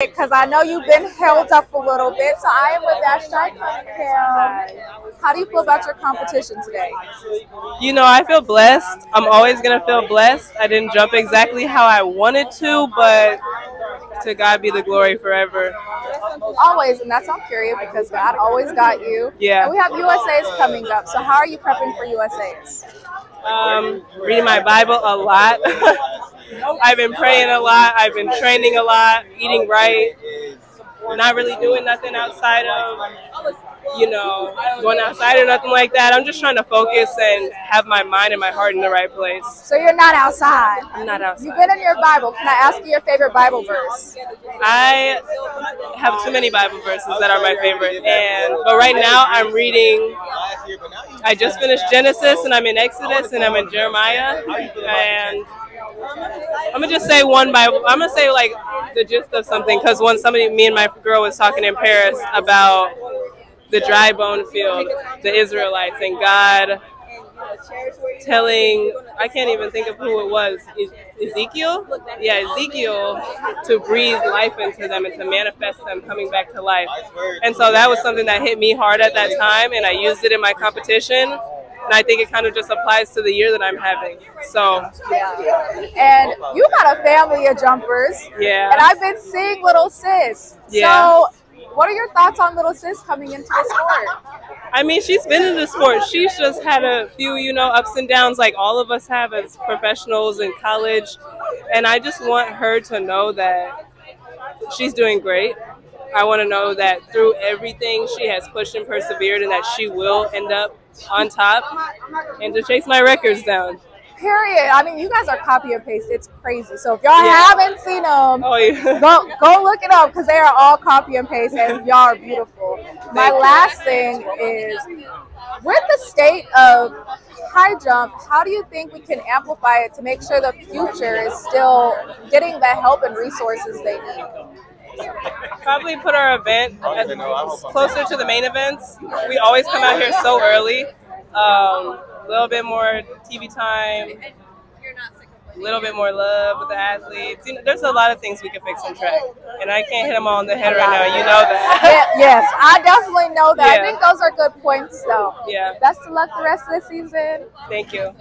because I know you've been held up a little bit. So I am with Cunningham. How do you feel about your competition today? You know, I feel blessed. I'm always going to feel blessed. I didn't jump exactly how I wanted to, but to God be the glory forever. Always, and that's why I'm because God always got you. Yeah. And we have USA's coming up. So how are you prepping for USA's? Um, reading my Bible a lot. I've been praying a lot. I've been training a lot, eating right, not really doing nothing outside of, you know, going outside or nothing like that. I'm just trying to focus and have my mind and my heart in the right place. So you're not outside. I'm not outside. You've been in your Bible. Can I ask you your favorite Bible verse? I have too many Bible verses that are my favorite, and but right now I'm reading. I just finished Genesis, and I'm in Exodus, and I'm in Jeremiah, and I'm gonna just say one Bible. I'm gonna say like the gist of something because when somebody, me and my girl was talking in Paris about the dry bone field, the Israelites, and God telling I can't even think of who it was Ezekiel yeah Ezekiel to breathe life into them and to manifest them coming back to life and so that was something that hit me hard at that time and I used it in my competition and I think it kind of just applies to the year that I'm having. So yeah. And you got a family of jumpers. Yeah. And I've been seeing little sis. Yeah. So what are your thoughts on little sis coming into the sport? I mean, she's been in the sport. She's just had a few, you know, ups and downs like all of us have as professionals in college. And I just want her to know that she's doing great. I want to know that through everything she has pushed and persevered and that she will end up on top and to chase my records down. Period. I mean, you guys are copy and paste. It's crazy. So if y'all yeah. haven't seen them, oh, yeah. go go look it up because they are all copy and paste, and y'all are beautiful. My last thing is, with the state of high jump, how do you think we can amplify it to make sure the future is still getting the help and resources they need? Probably put our event closer to the main events. We always come out here so early. Um, a little bit more TV time, a little bit more love with the athletes. You know, there's a lot of things we can fix in track, and I can't hit them all on the head right now. You know that. yeah, yes, I definitely know that. Yeah. I think those are good points, though. Yeah. Best of luck the rest of the season. Thank you.